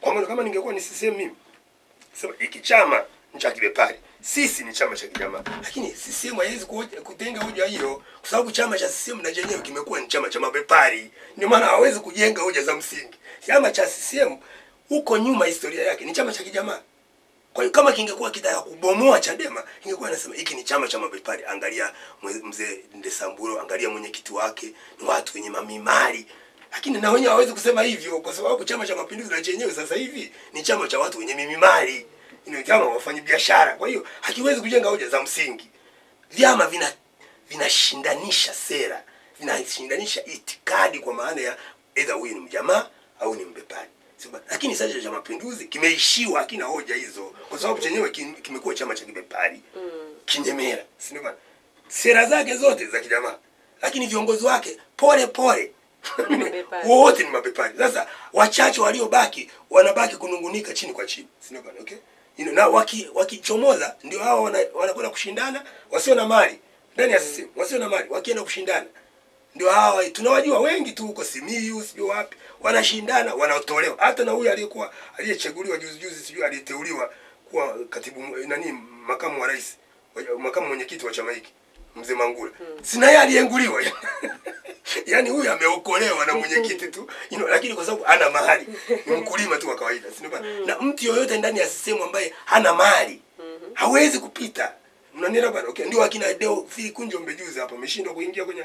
Kwa maana kama ningekuwa ni CCM mimi, sema hiki chama ni cha kibepari, sisi ni chama cha kijamaa, lakini CCM haiwezi kutenga hoja hiyo, kwa sababu chama cha CCM na chenyewe kimekuwa ni chama cha mabepari. Ndio maana hawezi kujenga hoja za msingi. Chama cha CCM huko nyuma, historia yake ni chama cha kijamaa. Kwa hiyo kama kingekuwa kitaka kubomoa Chadema, ingekuwa inasema hiki ni chama cha mabepari. Angalia mzee Ndesamburo, angalia mwenyekiti wake ni watu wenye mamimali. Lakini na wenyewe hawezi kusema hivyo kwa sababu chama cha mapinduzi na chenyewe sasa hivi ni chama cha watu wenye mimimali. Ni chama wafanya biashara. Kwa hiyo hakiwezi kujenga hoja za msingi. Vyama vina vinashindanisha sera, vinashindanisha itikadi kwa maana ya either huyu ni mjamaa au ni mbepari. Sema, lakini sasa cha mapinduzi kimeishiwa, hakina hoja hizo, kwa sababu chenyewe kimekuwa chama cha kibepari mm. kinyemera, si ndio? Sera zake zote za kijamaa, lakini viongozi wake pole pole. Wote ni mabepari. Sasa wachache waliobaki wanabaki kunungunika chini kwa chini, si ndio bana? Okay, you know, na waki wakichomoza ndio hao wana- wanakwenda kushindana, wasio na mali. Ndani ya CCM, wasio na mali wakienda kushindana. Ndio hawa tunawajua wengi tu huko Simiyu sijui wapi. Wanashindana wanatolewa. Hata na huyu aliyekuwa aliyechaguliwa juzi juzi sijui aliyeteuliwa kuwa katibu nani makamu wa rais makamu mwenyekiti wa chama hiki mzee Mangula. Hmm. sina yeye aliyenguliwa yaani huyu ameokolewa na mwenyekiti tu you know, lakini kwa sababu hana mahali ni mkulima tu wa kawaida si ndio na mtu yoyote ndani ya sehemu ambaye hana mahali hawezi kupita mnanielewa bwana? Okay, ndio akina Deo Fili Kunjo mbejuzi hapa ameshindwa kuingia kwenye.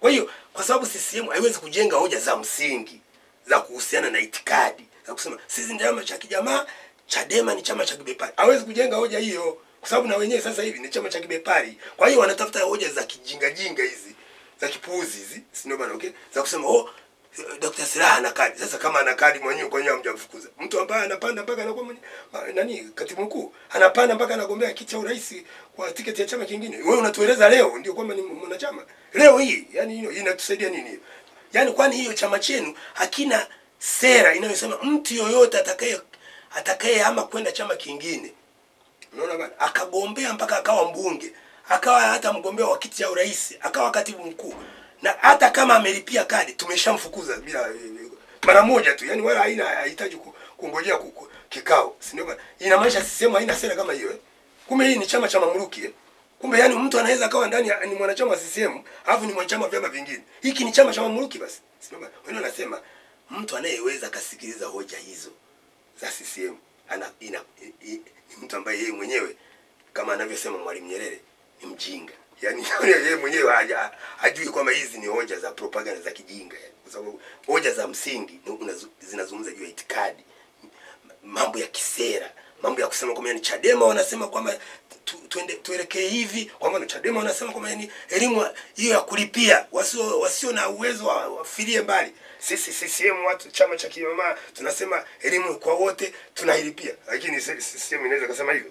Kwa hiyo kwa sababu CCM haiwezi kujenga hoja za msingi za kuhusiana na itikadi za kusema sisi ni chama cha kijamaa, Chadema ni chama cha kibepari. Hawezi kujenga hoja hiyo kwa sababu na wenyewe sasa hivi ni chama cha kibepari. Kwa hiyo wanatafuta hoja za kijinga jinga hizi za kipuuzi hizi, si ndio bana? Okay, za kusema oh Dr. Slaa ana kadi. Sasa kama ana kadi mwenyewe kwa nini hamjamfukuza? Mtu ambaye anapanda mpaka anakuwa mwenye nani katibu mkuu, anapanda mpaka anagombea kiti cha urais kwa tiketi ya chama kingine. Wewe unatueleza leo ndio kwamba ni mwanachama. Leo hii, yani hiyo inatusaidia nini? Yaani kwani hiyo chama chenu hakina sera inayosema mtu yoyote atakaye atakaye ama kwenda chama kingine unaona bana akagombea mpaka akawa mbunge akawa hata mgombea wa kiti cha urais akawa katibu mkuu. Na hata kama amelipia kadi tumeshamfukuza bila eh, mara moja tu. Yani wala haina hahitaji ku- kungojea ku- ku- kikao si ndio Ina inamaanisha sisemu haina sera kama hiyo eh? kumbe hii ni chama cha mamluki eh? kumbe yani mtu anaweza akawa ndani ni mwanachama wa CCM alafu ni mwanachama wa vyama vingine. Hiki ni chama cha mamluki basi si ndio bana wengine wanasema mtu anayeweza akasikiliza hoja hizo za CCM ana ina, ina, ina, mtu ambaye yeye mwenyewe kama anavyosema Mwalimu Nyerere ni mjinga. Yaani yeye mwenyewe haja- hajui kwamba hizi ni hoja za propaganda za kijinga. Kwa sababu hoja za msingi zinazungumza juu ya itikadi, mambo ya kisera, mambo ya kusema kwamba yani Chadema wanasema kwamba tu, tuende tuelekee hivi, kwa maana Chadema wanasema kwamba yani elimu hiyo ya kulipia wasio wasio na uwezo wa- wafilie mbali. Sisi CCM watu chama cha kimama tunasema elimu kwa wote tunailipia, lakini CCM inaweza kusema hivyo.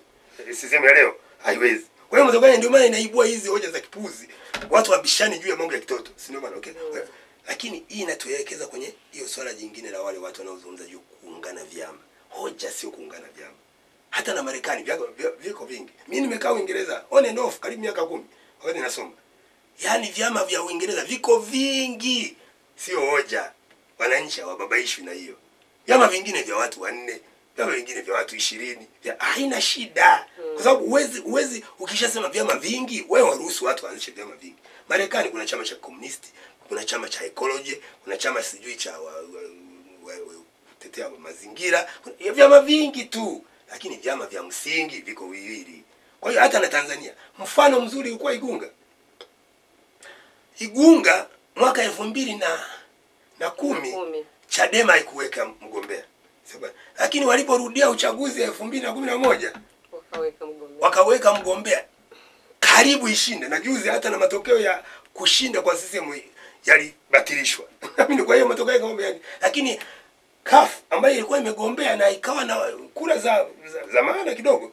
CCM ya leo haiwezi. Kwa hiyo mzoga ndio maana inaibua hizi hoja za kipuzi, watu wabishani juu ya mambo ya kitoto, si ndio maana? Okay. Mm. Lakini hii inatuelekeza kwenye hiyo swala jingine la wale watu wanaozungumza juu kuungana vyama. Hoja sio kuungana vyama hata na Marekani vyako viko vingi. Mimi nimekaa Uingereza on and off karibu miaka kumi wakati nasoma, yaani vyama vya Uingereza viko vingi, sio hoja. Wananchi hawababaishwi na hiyo. Vyama vingine vya watu wanne, vyama wengine vya watu ishirini, vya haina shida, kwa sababu uwezi uwezi, ukishasema vyama vingi, wewe waruhusu watu waanzishe vyama vingi. Marekani kuna chama cha komunisti, kuna chama cha ecology, kuna chama sijui cha wa, wa, wa, wa, kutetea mazingira, kuna- vyama vingi tu lakini vyama vya msingi viko viwili. Kwa hiyo hata na Tanzania mfano mzuri ulikuwa Igunga. Igunga mwaka elfu mbili na na kumi Kumi. Chadema haikuweka mgombea Sawa. Lakini waliporudia uchaguzi elfu mbili na kumi na moja wakaweka mgombea. wakaweka mgombea karibu ishinde, na juzi hata na matokeo ya kushinda kwa CCM yalibatilishwa. Kwa hiyo matokeo yakaomba gombea, lakini CUF ambayo ilikuwa imegombea na ikawa na kura za, za, za maana kidogo,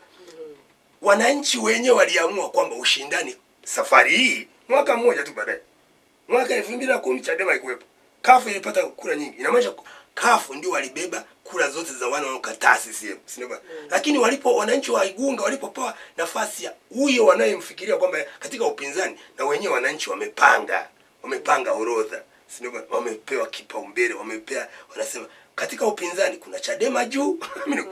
wananchi wenyewe waliamua kwamba ushindani safari hii mwaka mmoja tu baadaye mwaka elfu mbili na kumi Chadema ikuwepo, CUF ilipata kura nyingi. Inamaanisha CUF ndio walibeba kura zote za wana wanaokataa CCM, si ndio bwana? Lakini walipo wananchi wa Igunga walipopewa nafasi ya huyo wanayemfikiria kwamba katika upinzani, na wenyewe wananchi wamepanga wamepanga orodha, si ndio bwana? Wamepewa kipaumbele, wamepewa wanasema katika upinzani kuna Chadema juu, kuna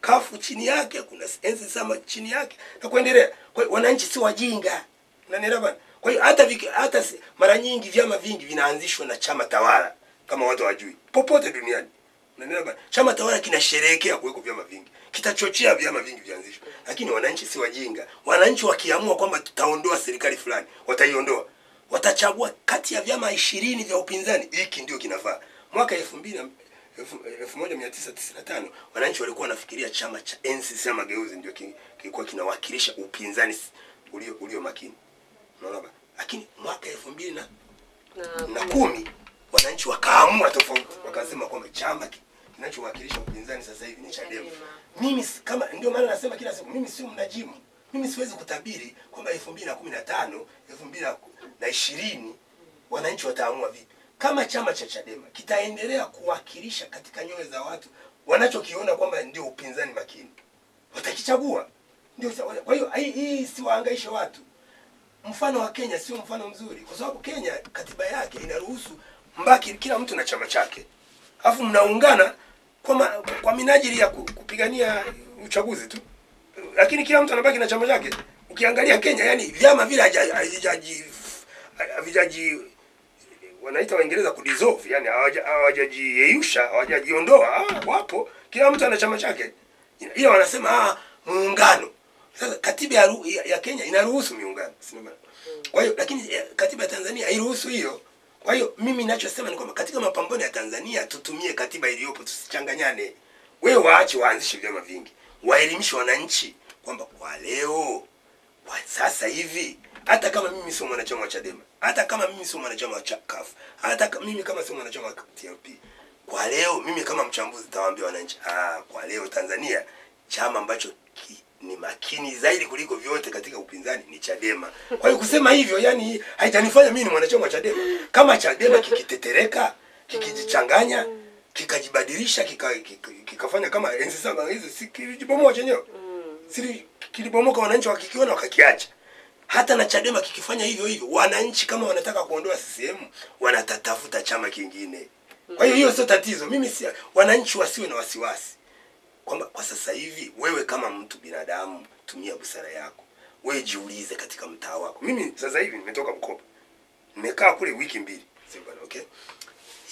kafu chini yake, kuna enzi sama chini yake na kuendelea. Kwa hiyo wananchi si wajinga, unanielewa bana? Kwa hiyo hata hata mara nyingi vyama vingi vinaanzishwa na chama tawala, kama watu hawajui, popote duniani Unaelewa? Chama tawala kinasherehekea kuweko vyama vingi, kitachochea vyama vingi vianzishwe, lakini wananchi si wajinga. Wananchi wakiamua kwamba tutaondoa serikali fulani, wataiondoa, watachagua kati ya vyama ishirini vya upinzani, hiki ndio kinafaa. Mwaka elfu mbili elfu moja mia tisa tisini na tano wananchi walikuwa wanafikiria chama cha NCCR Mageuzi ndio kilikuwa kinawakilisha upinzani ulio ulio makini, unaona? Lakini mwaka elfu mbili na Na na kumi wananchi wakaamua tofauti, wakasema kwamba chama ki- kinachowakilisha upinzani sasa hivi ni Chadema. Mimi kama ndio maana nasema kila siku, mimi sio mnajimu, mimi siwezi kutabiri kwamba elfu mbili na kumi na tano elfu mbili na ishirini wananchi wataamua vipi. Kama chama cha Chadema kitaendelea kuwakilisha katika nyoyo za watu wanachokiona kwamba ndio upinzani makini, watakichagua ndio. Kwa hiyo hii- hii siwaangaishe watu mfano wa Kenya sio mfano mzuri, kwa sababu Kenya katiba yake inaruhusu mbaki kila mtu na chama chake, alafu mnaungana kwa, ma, kwa minajili ya kupigania uchaguzi tu, lakini kila mtu anabaki na chama chake. Ukiangalia Kenya, yani vyama vile havijaji havijaji wanaita Waingereza ku dissolve, yani hawaja- hawajajiyeyusha hawajajiondoa. Ah, wapo, kila mtu ana chama chake, ila wanasema ah, muungano. Sasa katiba ya, ya, ya Kenya inaruhusu miungano? Kwa hiyo lakini eh, katiba ya Tanzania hairuhusu hiyo. Kwa hiyo mimi ninachosema ni kwamba katika mapambano ya Tanzania tutumie katiba iliyopo, tusichanganyane. Wewe waache waanzishe vyama vingi, waelimishe wananchi kwamba kwa leo kwa sasa hivi hata kama mimi sio mwanachama wa Chadema, hata kama mimi sio mwanachama wa CUF, hata kama mimi kama sio mwanachama wa TLP, kwa leo mimi kama mchambuzi nitawaambia wananchi, ah, kwa leo Tanzania chama ambacho ki, ni makini zaidi kuliko vyote katika upinzani ni Chadema. Kwa hiyo kusema hivyo, yani haitanifanya mimi ni mwanachama wa Chadema. Kama Chadema kikitetereka, kikijichanganya, kikajibadilisha, kika, kika, kikafanya kama enzi saba hizo, si kilijibomoa chenyewe Si kilibomoka, wananchi wakikiona wakakiacha. Hata na Chadema kikifanya hivyo hivyo, wananchi kama wanataka kuondoa CCM wanatatafuta chama kingine. Kwa hiyo hiyo sio tatizo. Mimi si wananchi wasiwe na wasiwasi kwamba kwa sasa hivi wewe kama mtu binadamu, tumia busara yako. Wewe jiulize katika mtaa wako. Mimi sasa hivi nimetoka Bukoba, nimekaa kule wiki mbili, Sio bwana, okay.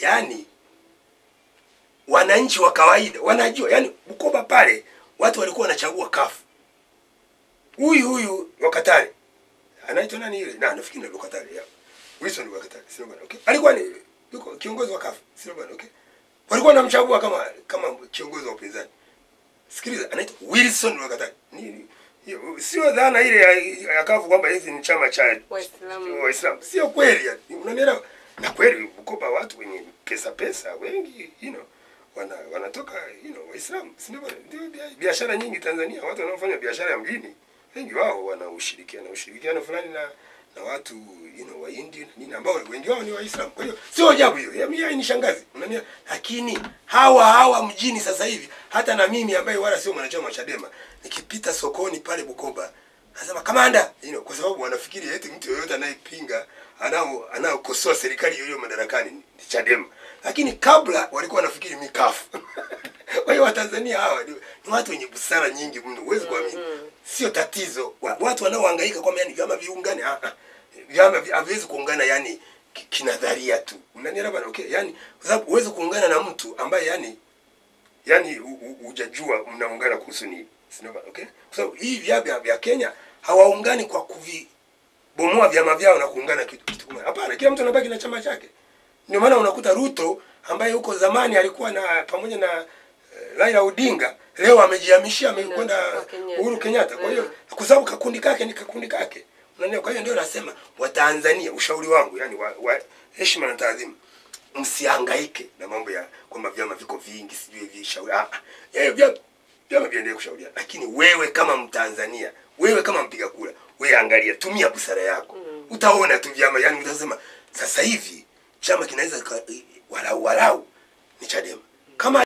yani wananchi wa kawaida wanajua, yani Bukoba pale watu walikuwa wanachagua kafu huyu huyu wa Katari anaitwa nani ile? Na nafikiri ndio Katari ya Wilson wa Katari, sio bwana, okay. Alikuwa ni yuko kiongozi wa kafu, sio bwana, okay. Walikuwa wanamchagua kama kama kiongozi wa upinzani. Sikiliza, anaitwa Wilson wa Katari. Ni sio dhana ile ya, ya kafu kwamba hizi ni chama cha Waislamu. Waislamu. Sio kweli. Unanielewa? Na kweli Bukoba watu wenye pesa pesa wengi, you know, wana wanatoka you know Waislamu. Si? Ndio biashara nyingi Tanzania, watu wanaofanya biashara ya mjini, wengi wao wana ushirikiano ushirikiano fulani na na watu you know na nini ambao wengi wao ni Waislamu. Kwa hiyo sio ajabu hiyo. Mimi ni shangazi. unania. Lakini hawa hawa mjini sasa hivi hata na mimi ambaye wala sio mwanachama wa Chadema nikipita sokoni pale Bukoba nasema kamanda, you know, kwa sababu wanafikiri eti mtu yoyote anayepinga anao anaokosoa serikali yoyote madarakani ni Chadema. Lakini kabla walikuwa wanafikiri mikafu. kwa hiyo Watanzania hawa ni, watu wenye busara nyingi mno, huwezi kuamini. Sio tatizo. Watu wanaohangaika kwamba yani vyama viungane, ah ah. Vyama haviwezi kuungana yani kinadharia tu. Unanielewa bana? Okay, yani kwa sababu huwezi kuungana na mtu ambaye yani yani hu- hu- hujajua mnaungana kuhusu nini Sinoma, okay kwa sababu hii vyama vya Kenya hawaungani kwa kuvibomoa vyama vyao na kuungana kitu kitu kimoja hapana kila mtu anabaki na chama chake ndio maana unakuta Ruto ambaye huko zamani alikuwa na pamoja na eh, Raila Odinga leo amejihamishia amekwenda. Uhuru Kenyatta kwa hiyo Mm. kwa sababu kakundi kake ni kakundi kake Unaelewa? kwa hiyo ndio nasema Watanzania ushauri wangu yani wa, wa heshima na taadhima msihangaike na mambo ya kwamba vyama viko vingi sijui vishauri ah ah. eh vya vyama viendelee kushauriana lakini wewe kama mtanzania wewe kama mpiga kura wewe angalia tumia busara yako utaona tu vyama yani utasema sasa hivi chama kinaweza walau walau ni Chadema. Kama